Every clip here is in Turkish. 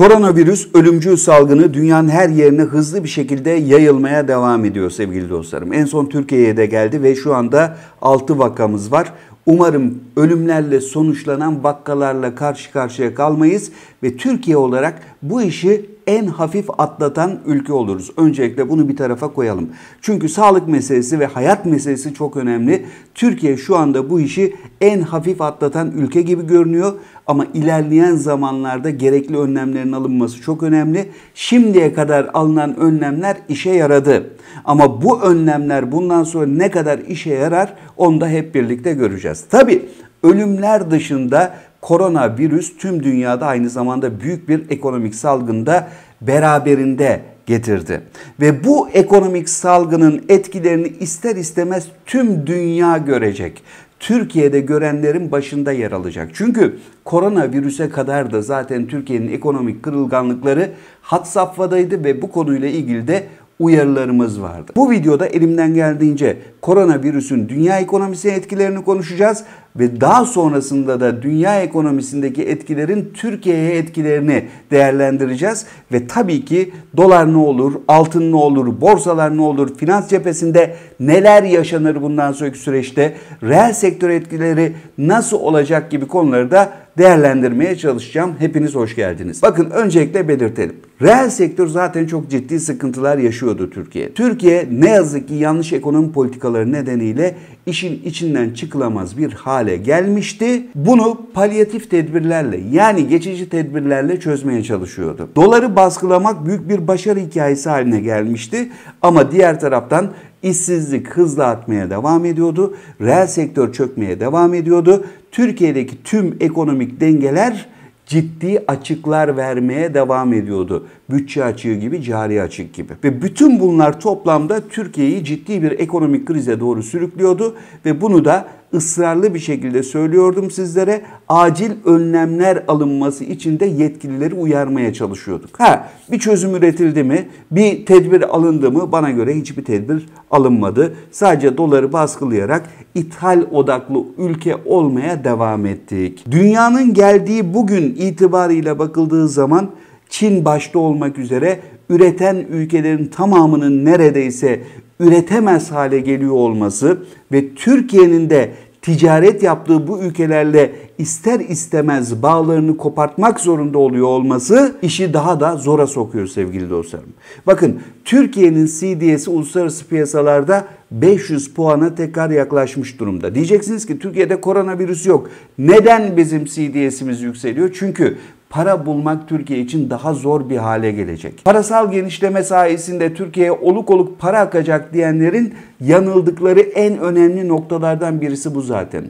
Koronavirüs ölümcül salgını dünyanın her yerine hızlı bir şekilde yayılmaya devam ediyor sevgili dostlarım. En son Türkiye'ye de geldi ve şu anda 6 vakamız var. Umarım ölümlerle sonuçlanan vakalarla karşı karşıya kalmayız ve Türkiye olarak bu işi en hafif atlatan ülke oluruz. Öncelikle bunu bir tarafa koyalım. Çünkü sağlık meselesi ve hayat meselesi çok önemli. Türkiye şu anda bu işi en hafif atlatan ülke gibi görünüyor ama ilerleyen zamanlarda gerekli önlemlerin alınması çok önemli. Şimdiye kadar alınan önlemler işe yaradı. Ama bu önlemler bundan sonra ne kadar işe yarar onu da hep birlikte göreceğiz. Tabi ölümler dışında koronavirüs tüm dünyada aynı zamanda büyük bir ekonomik salgında beraberinde getirdi. Ve bu ekonomik salgının etkilerini ister istemez tüm dünya görecek. Türkiye'de görenlerin başında yer alacak. Çünkü koronavirüse kadar da zaten Türkiye'nin ekonomik kırılganlıkları hat safhadaydı ve bu konuyla ilgili de uyarılarımız vardı. Bu videoda elimden geldiğince koronavirüsün dünya ekonomisine etkilerini konuşacağız ve daha sonrasında da dünya ekonomisindeki etkilerin Türkiye'ye etkilerini değerlendireceğiz ve tabii ki dolar ne olur, altın ne olur, borsalar ne olur, finans cephesinde neler yaşanır bundan sonraki süreçte, reel sektör etkileri nasıl olacak gibi konuları da değerlendirmeye çalışacağım. Hepiniz hoş geldiniz. Bakın öncelikle belirtelim. Reel sektör zaten çok ciddi sıkıntılar yaşıyordu Türkiye. Türkiye ne yazık ki yanlış ekonomi politikaları nedeniyle işin içinden çıkılamaz bir hale gelmişti. Bunu palyatif tedbirlerle yani geçici tedbirlerle çözmeye çalışıyordu. Doları baskılamak büyük bir başarı hikayesi haline gelmişti ama diğer taraftan İşsizlik hızla artmaya devam ediyordu. Reel sektör çökmeye devam ediyordu. Türkiye'deki tüm ekonomik dengeler ciddi açıklar vermeye devam ediyordu. Bütçe açığı gibi, cari açık gibi. Ve bütün bunlar toplamda Türkiye'yi ciddi bir ekonomik krize doğru sürüklüyordu ve bunu da ısrarlı bir şekilde söylüyordum sizlere. Acil önlemler alınması için de yetkilileri uyarmaya çalışıyorduk. Ha bir çözüm üretildi mi? Bir tedbir alındı mı? Bana göre hiçbir tedbir alınmadı. Sadece doları baskılayarak ithal odaklı ülke olmaya devam ettik. Dünyanın geldiği bugün itibariyle bakıldığı zaman Çin başta olmak üzere üreten ülkelerin tamamının neredeyse üretemez hale geliyor olması ve Türkiye'nin de ticaret yaptığı bu ülkelerle ister istemez bağlarını kopartmak zorunda oluyor olması işi daha da zora sokuyor sevgili dostlarım. Bakın Türkiye'nin CDS'i uluslararası piyasalarda 500 puana tekrar yaklaşmış durumda. Diyeceksiniz ki Türkiye'de koronavirüs yok. Neden bizim CDS'imiz yükseliyor? Çünkü para bulmak Türkiye için daha zor bir hale gelecek. Parasal genişleme sayesinde Türkiye'ye oluk oluk para akacak diyenlerin yanıldıkları en önemli noktalardan birisi bu zaten.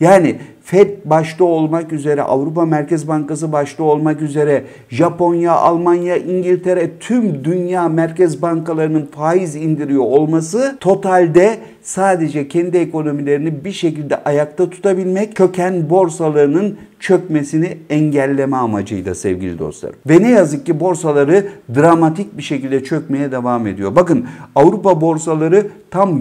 Yani FED başta olmak üzere, Avrupa Merkez Bankası başta olmak üzere, Japonya, Almanya, İngiltere tüm dünya merkez bankalarının faiz indiriyor olması totalde sadece kendi ekonomilerini bir şekilde ayakta tutabilmek, köken borsalarının çökmesini engelleme amacıyla sevgili dostlar. Ve ne yazık ki borsaları dramatik bir şekilde çökmeye devam ediyor. Bakın Avrupa borsaları tam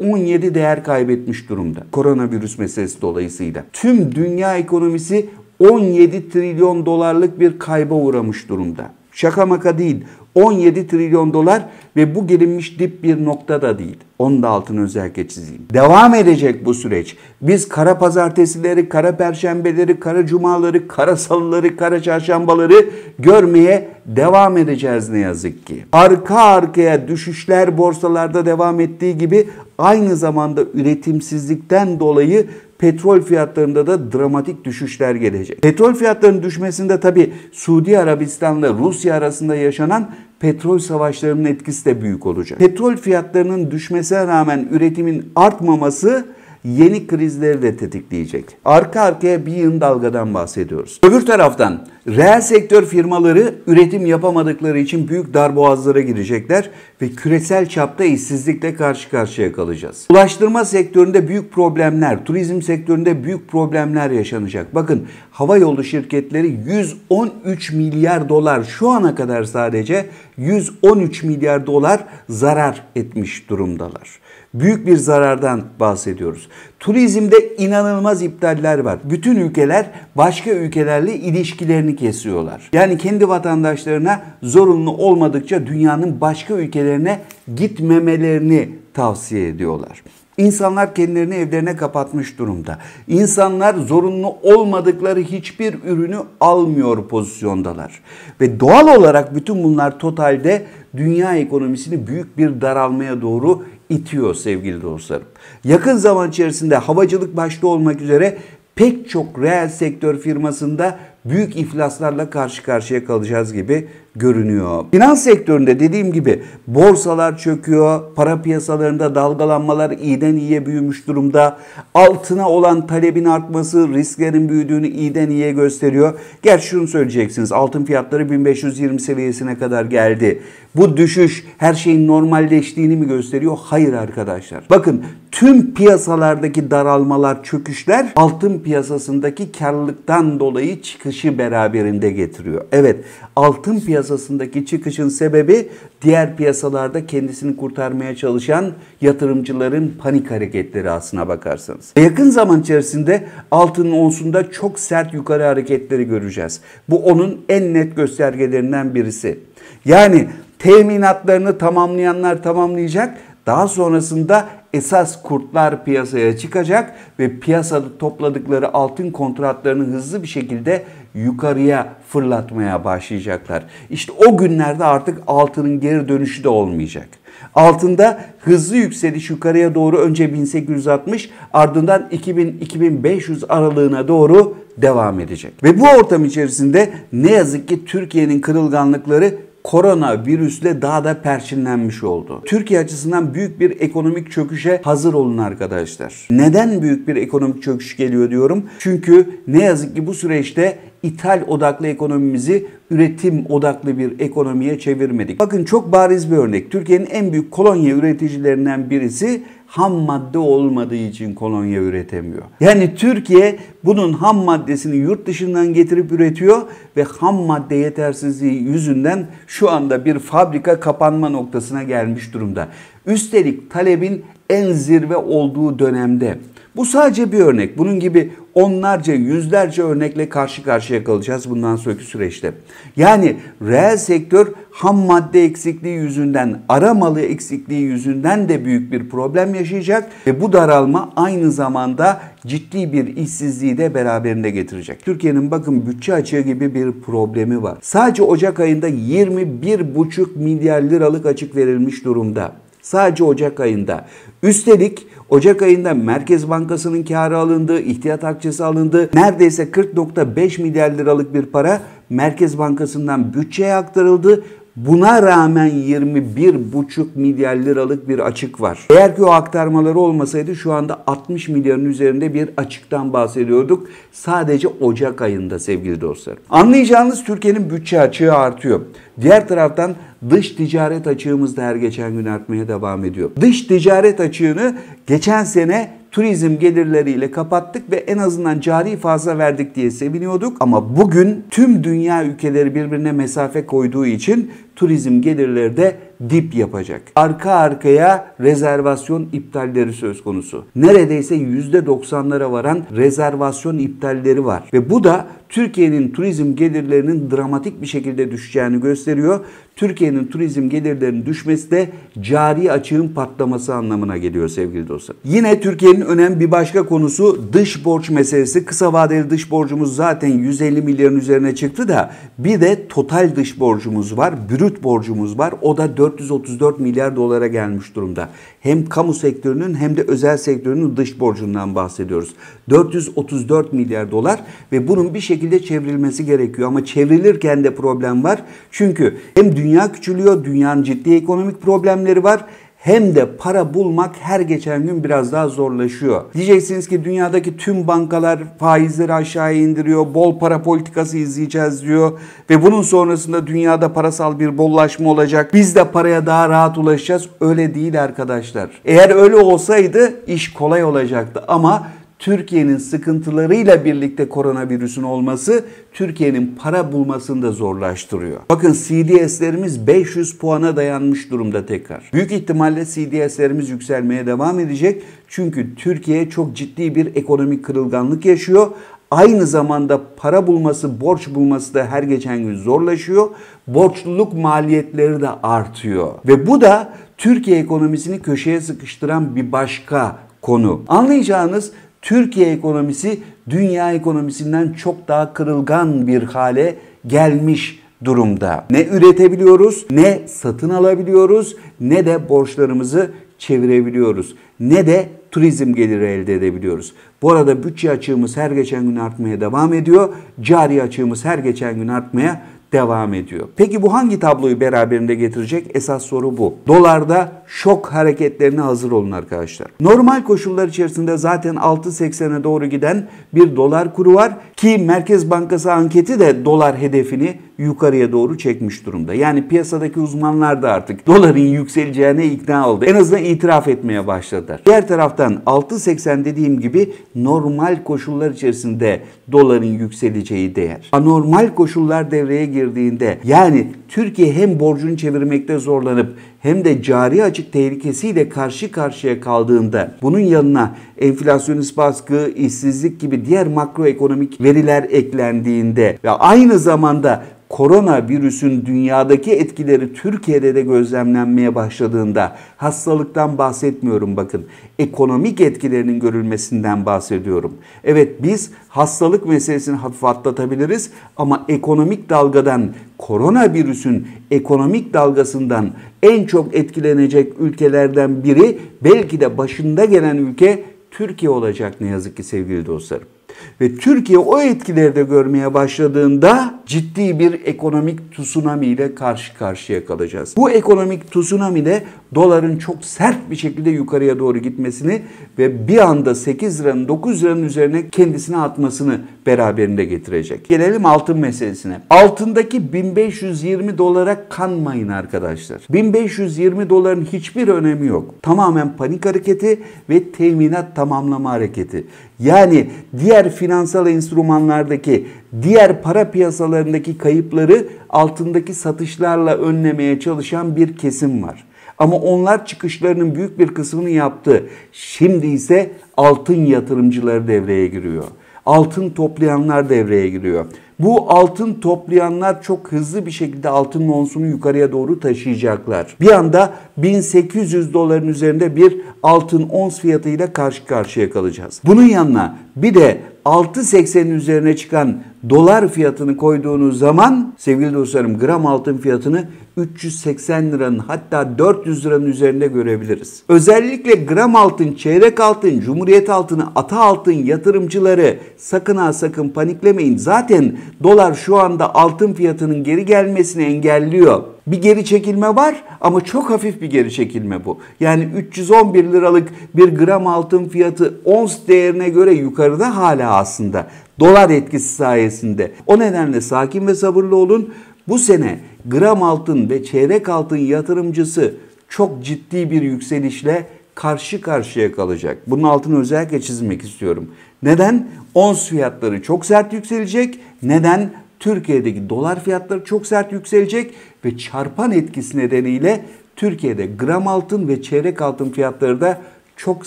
%17 değer kaybetmiş durumda. Koronavirüs meselesi dolayısıyla. Tüm dünya ekonomisi 17 trilyon dolarlık bir kayba uğramış durumda. Şaka maka değil. 17 trilyon dolar ve bu gelinmiş dip bir noktada değil. Onun da altını özellikle çizeyim. Devam edecek bu süreç. Biz kara pazartesileri, kara perşembeleri, kara cumaları, kara salıları, kara çarşambaları görmeye devam edeceğiz ne yazık ki. Arka arkaya düşüşler borsalarda devam ettiği gibi aynı zamanda üretimsizlikten dolayı petrol fiyatlarında da dramatik düşüşler gelecek. Petrol fiyatlarının düşmesinde tabi Suudi Arabistan'la Rusya arasında yaşanan petrol savaşlarının etkisi de büyük olacak. Petrol fiyatlarının düşmesine rağmen üretimin artmaması yeni krizleri de tetikleyecek. Arka arkaya bir yığın dalgadan bahsediyoruz. Öbür taraftan reel sektör firmaları üretim yapamadıkları için büyük darboğazlara girecekler ve küresel çapta işsizlikle karşı karşıya kalacağız. Ulaştırma sektöründe büyük problemler, turizm sektöründe büyük problemler yaşanacak. Bakın hava yolu şirketleri 113 milyar dolar şu ana kadar sadece 113 milyar dolar zarar etmiş durumdalar büyük bir zarardan bahsediyoruz. Turizmde inanılmaz iptaller var. Bütün ülkeler başka ülkelerle ilişkilerini kesiyorlar. Yani kendi vatandaşlarına zorunlu olmadıkça dünyanın başka ülkelerine gitmemelerini tavsiye ediyorlar. İnsanlar kendilerini evlerine kapatmış durumda. İnsanlar zorunlu olmadıkları hiçbir ürünü almıyor pozisyondalar. Ve doğal olarak bütün bunlar totalde dünya ekonomisini büyük bir daralmaya doğru itiyor sevgili dostlarım. Yakın zaman içerisinde havacılık başta olmak üzere pek çok reel sektör firmasında büyük iflaslarla karşı karşıya kalacağız gibi görünüyor. Finans sektöründe dediğim gibi borsalar çöküyor, para piyasalarında dalgalanmalar iyiden iyiye büyümüş durumda. Altına olan talebin artması risklerin büyüdüğünü iyiden iyiye gösteriyor. Gerçi şunu söyleyeceksiniz altın fiyatları 1520 seviyesine kadar geldi. Bu düşüş her şeyin normalleştiğini mi gösteriyor? Hayır arkadaşlar. Bakın tüm piyasalardaki daralmalar, çöküşler altın piyasasındaki karlılıktan dolayı çıkışı beraberinde getiriyor. Evet altın piyasasındaki çıkışın sebebi diğer piyasalarda kendisini kurtarmaya çalışan yatırımcıların panik hareketleri aslına bakarsanız. Yakın zaman içerisinde altının onsunda çok sert yukarı hareketleri göreceğiz. Bu onun en net göstergelerinden birisi. Yani teminatlarını tamamlayanlar tamamlayacak. Daha sonrasında esas kurtlar piyasaya çıkacak ve piyasada topladıkları altın kontratlarını hızlı bir şekilde yukarıya fırlatmaya başlayacaklar. İşte o günlerde artık altının geri dönüşü de olmayacak. Altında hızlı yükseliş yukarıya doğru önce 1860 ardından 2000-2500 aralığına doğru devam edecek. Ve bu ortam içerisinde ne yazık ki Türkiye'nin kırılganlıkları korona virüsle daha da perçinlenmiş oldu. Türkiye açısından büyük bir ekonomik çöküşe hazır olun arkadaşlar. Neden büyük bir ekonomik çöküş geliyor diyorum? Çünkü ne yazık ki bu süreçte ithal odaklı ekonomimizi üretim odaklı bir ekonomiye çevirmedik. Bakın çok bariz bir örnek. Türkiye'nin en büyük kolonya üreticilerinden birisi ham madde olmadığı için kolonya üretemiyor. Yani Türkiye bunun ham maddesini yurt dışından getirip üretiyor ve ham madde yetersizliği yüzünden şu anda bir fabrika kapanma noktasına gelmiş durumda. Üstelik talebin en zirve olduğu dönemde bu sadece bir örnek. Bunun gibi onlarca, yüzlerce örnekle karşı karşıya kalacağız bundan sonraki süreçte. Yani reel sektör ham madde eksikliği yüzünden, aramalı eksikliği yüzünden de büyük bir problem yaşayacak ve bu daralma aynı zamanda ciddi bir işsizliği de beraberinde getirecek. Türkiye'nin bakın bütçe açığı gibi bir problemi var. Sadece Ocak ayında 21,5 milyar liralık açık verilmiş durumda. Sadece Ocak ayında. Üstelik Ocak ayında Merkez Bankası'nın karı alındı, ihtiyat akçesi alındı. Neredeyse 40.5 milyar liralık bir para Merkez Bankası'ndan bütçeye aktarıldı. Buna rağmen 21,5 milyar liralık bir açık var. Eğer ki o aktarmaları olmasaydı şu anda 60 milyarın üzerinde bir açıktan bahsediyorduk. Sadece Ocak ayında sevgili dostlar. Anlayacağınız Türkiye'nin bütçe açığı artıyor. Diğer taraftan dış ticaret açığımız da her geçen gün artmaya devam ediyor. Dış ticaret açığını geçen sene turizm gelirleriyle kapattık ve en azından cari fazla verdik diye seviniyorduk. Ama bugün tüm dünya ülkeleri birbirine mesafe koyduğu için turizm gelirleri de dip yapacak. Arka arkaya rezervasyon iptalleri söz konusu. Neredeyse %90'lara varan rezervasyon iptalleri var. Ve bu da Türkiye'nin turizm gelirlerinin dramatik bir şekilde düşeceğini gösteriyor. Türkiye'nin turizm gelirlerinin düşmesi de cari açığın patlaması anlamına geliyor sevgili dostlar. Yine Türkiye'nin önemli bir başka konusu dış borç meselesi. Kısa vadeli dış borcumuz zaten 150 milyarın üzerine çıktı da bir de total dış borcumuz var. Brüt borcumuz var. O da 434 milyar dolara gelmiş durumda. Hem kamu sektörünün hem de özel sektörünün dış borcundan bahsediyoruz. 434 milyar dolar ve bunun bir şekilde çevrilmesi gerekiyor. Ama çevrilirken de problem var. Çünkü hem dünya küçülüyor, dünyanın ciddi ekonomik problemleri var hem de para bulmak her geçen gün biraz daha zorlaşıyor. Diyeceksiniz ki dünyadaki tüm bankalar faizleri aşağıya indiriyor, bol para politikası izleyeceğiz diyor ve bunun sonrasında dünyada parasal bir bollaşma olacak. Biz de paraya daha rahat ulaşacağız. Öyle değil arkadaşlar. Eğer öyle olsaydı iş kolay olacaktı ama Türkiye'nin sıkıntılarıyla birlikte koronavirüsün olması Türkiye'nin para bulmasını da zorlaştırıyor. Bakın CDS'lerimiz 500 puana dayanmış durumda tekrar. Büyük ihtimalle CDS'lerimiz yükselmeye devam edecek. Çünkü Türkiye çok ciddi bir ekonomik kırılganlık yaşıyor. Aynı zamanda para bulması, borç bulması da her geçen gün zorlaşıyor. Borçluluk maliyetleri de artıyor. Ve bu da Türkiye ekonomisini köşeye sıkıştıran bir başka konu. Anlayacağınız Türkiye ekonomisi dünya ekonomisinden çok daha kırılgan bir hale gelmiş durumda. Ne üretebiliyoruz, ne satın alabiliyoruz, ne de borçlarımızı çevirebiliyoruz. Ne de turizm geliri elde edebiliyoruz. Bu arada bütçe açığımız her geçen gün artmaya devam ediyor. Cari açığımız her geçen gün artmaya devam ediyor. Peki bu hangi tabloyu beraberinde getirecek? Esas soru bu. Dolarda şok hareketlerine hazır olun arkadaşlar. Normal koşullar içerisinde zaten 6.80'e doğru giden bir dolar kuru var ki Merkez Bankası anketi de dolar hedefini yukarıya doğru çekmiş durumda. Yani piyasadaki uzmanlar da artık doların yükseleceğine ikna oldu. En azından itiraf etmeye başladılar. Diğer taraftan 6.80 dediğim gibi normal koşullar içerisinde doların yükseleceği değer. Anormal koşullar devreye girdiğinde yani Türkiye hem borcunu çevirmekte zorlanıp hem de cari açık tehlikesiyle karşı karşıya kaldığında bunun yanına enflasyonist baskı, işsizlik gibi diğer makroekonomik veriler eklendiğinde ve aynı zamanda koronavirüsün dünyadaki etkileri Türkiye'de de gözlemlenmeye başladığında hastalıktan bahsetmiyorum bakın. Ekonomik etkilerinin görülmesinden bahsediyorum. Evet biz hastalık meselesini hafif atlatabiliriz ama ekonomik dalgadan koronavirüsün ekonomik dalgasından en çok etkilenecek ülkelerden biri belki de başında gelen ülke Türkiye olacak ne yazık ki sevgili dostlarım. Ve Türkiye o etkileri de görmeye başladığında ciddi bir ekonomik tsunami ile karşı karşıya kalacağız. Bu ekonomik tsunami de doların çok sert bir şekilde yukarıya doğru gitmesini ve bir anda 8 liranın 9 liranın üzerine kendisine atmasını beraberinde getirecek. Gelelim altın meselesine. Altındaki 1520 dolara kanmayın arkadaşlar. 1520 doların hiçbir önemi yok. Tamamen panik hareketi ve teminat tamamlama hareketi. Yani diğer finansal enstrümanlardaki diğer para piyasalarındaki kayıpları altındaki satışlarla önlemeye çalışan bir kesim var. Ama onlar çıkışlarının büyük bir kısmını yaptı. Şimdi ise altın yatırımcıları devreye giriyor. Altın toplayanlar devreye giriyor. Bu altın toplayanlar çok hızlı bir şekilde altın onsunu yukarıya doğru taşıyacaklar. Bir anda 1800 doların üzerinde bir altın ons fiyatıyla karşı karşıya kalacağız. Bunun yanına bir de 6.80'in üzerine çıkan dolar fiyatını koyduğunuz zaman sevgili dostlarım gram altın fiyatını 380 liranın hatta 400 liranın üzerinde görebiliriz. Özellikle gram altın, çeyrek altın, cumhuriyet altını, ata altın yatırımcıları sakın ha sakın paniklemeyin. Zaten dolar şu anda altın fiyatının geri gelmesini engelliyor. Bir geri çekilme var ama çok hafif bir geri çekilme bu. Yani 311 liralık bir gram altın fiyatı ons değerine göre yukarıda hala aslında. Dolar etkisi sayesinde. O nedenle sakin ve sabırlı olun. Bu sene gram altın ve çeyrek altın yatırımcısı çok ciddi bir yükselişle karşı karşıya kalacak. Bunun altını özellikle çizmek istiyorum. Neden? Ons fiyatları çok sert yükselecek. Neden? Türkiye'deki dolar fiyatları çok sert yükselecek ve çarpan etkisi nedeniyle Türkiye'de gram altın ve çeyrek altın fiyatları da çok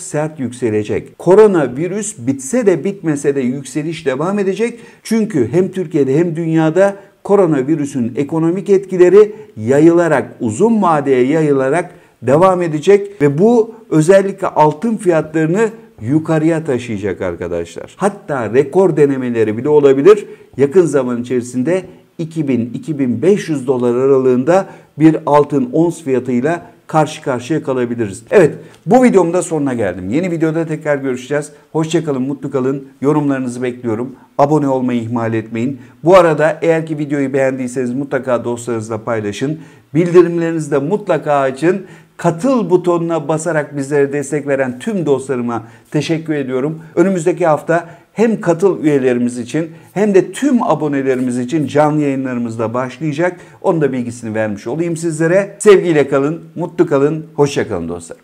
sert yükselecek. Koronavirüs bitse de bitmese de yükseliş devam edecek. Çünkü hem Türkiye'de hem dünyada koronavirüsün ekonomik etkileri yayılarak, uzun vadeye yayılarak devam edecek ve bu özellikle altın fiyatlarını yukarıya taşıyacak arkadaşlar. Hatta rekor denemeleri bile olabilir. Yakın zaman içerisinde 2000-2500 dolar aralığında bir altın ons fiyatıyla karşı karşıya kalabiliriz. Evet bu videomda sonuna geldim. Yeni videoda tekrar görüşeceğiz. Hoşçakalın, mutlu kalın. Yorumlarınızı bekliyorum. Abone olmayı ihmal etmeyin. Bu arada eğer ki videoyu beğendiyseniz mutlaka dostlarınızla paylaşın. Bildirimlerinizi de mutlaka açın. Katıl butonuna basarak bizlere destek veren tüm dostlarıma teşekkür ediyorum. Önümüzdeki hafta hem katıl üyelerimiz için hem de tüm abonelerimiz için canlı yayınlarımız da başlayacak. Onun da bilgisini vermiş olayım sizlere. Sevgiyle kalın, mutlu kalın, hoşça kalın dostlar.